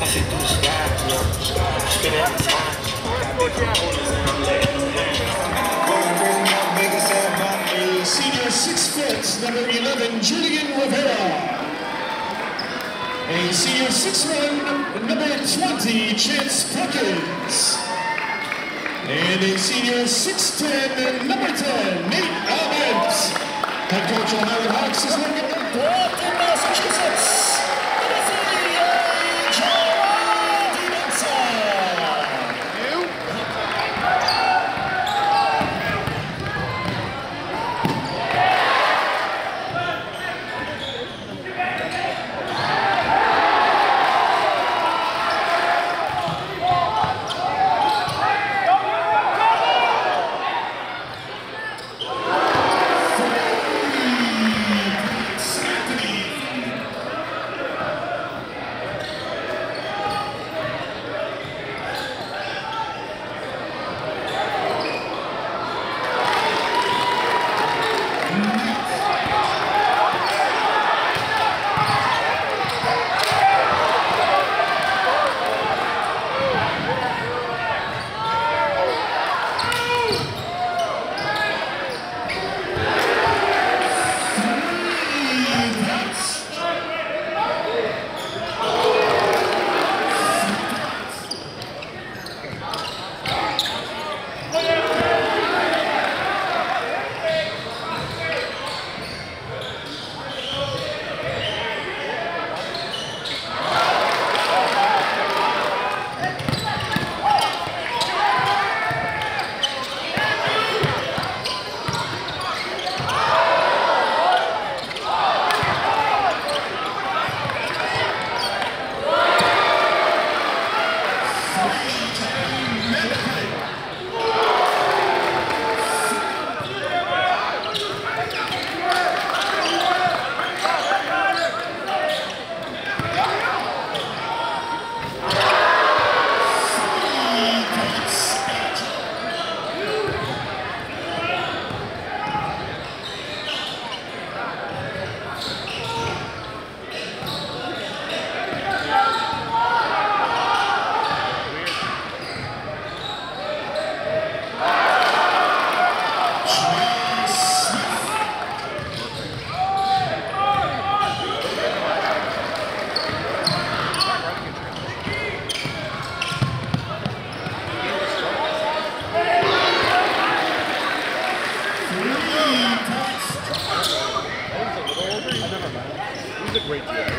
I the sky. Spend every time. A senior six foot, number 11, Julian Rivera. A senior six one, number 20, Chance Perkins. And a senior 6'10, number 10, Nate Ament. Head coach Ohio Hawks is looking at Brockton, Massachusetts. Great player.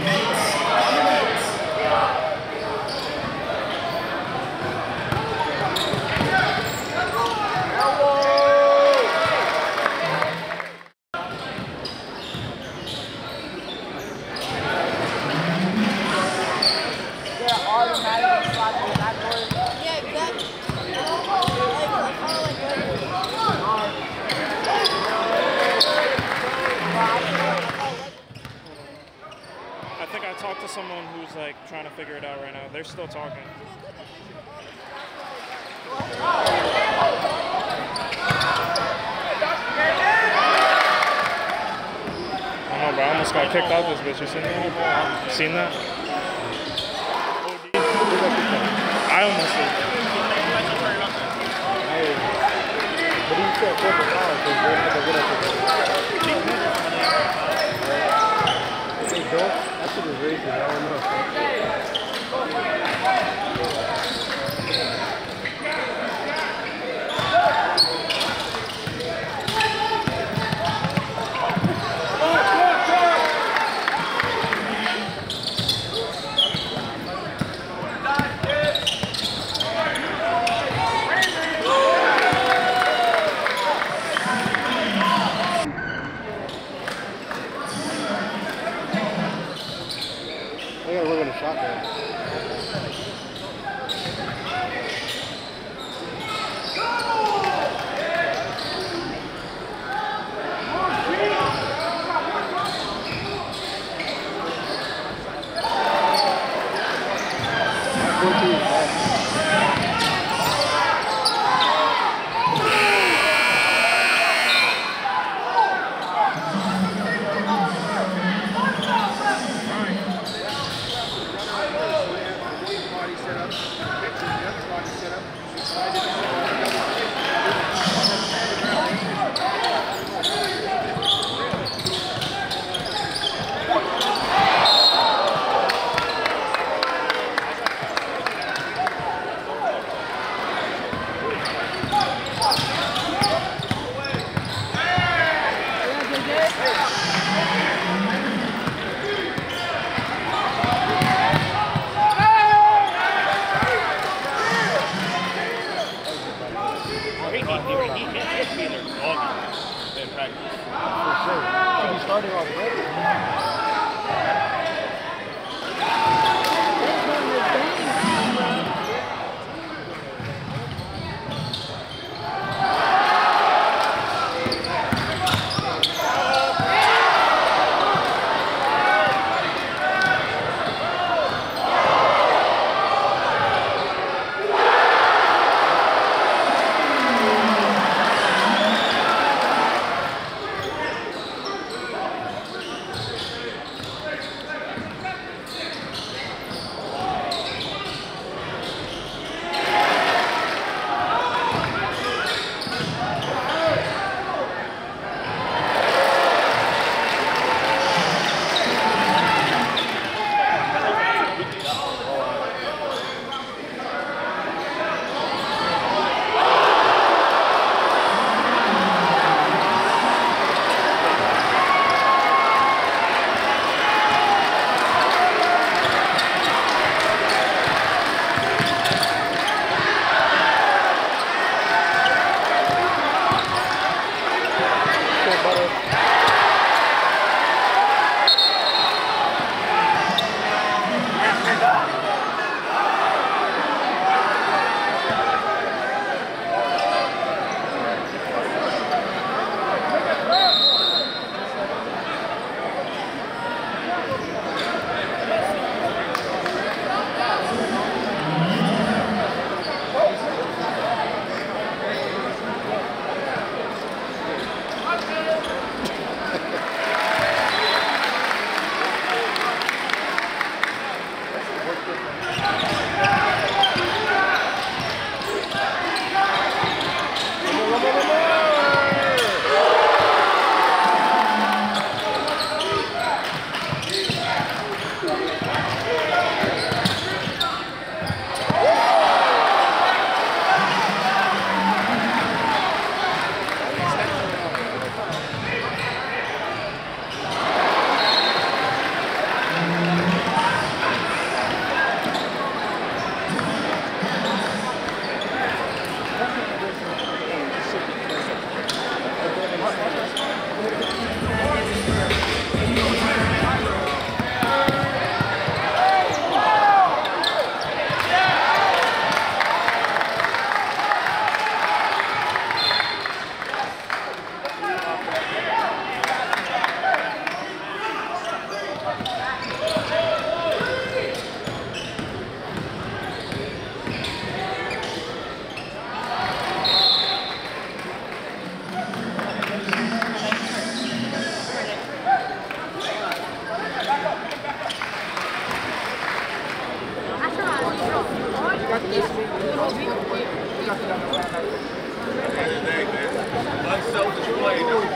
Thank. Someone who's like trying to figure it out right now. They're still talking. I know, bro. I almost got kicked out this bitch. You seen that? Seen that? I almost did. But he said four dollars I don't know. quanto Unselfish play,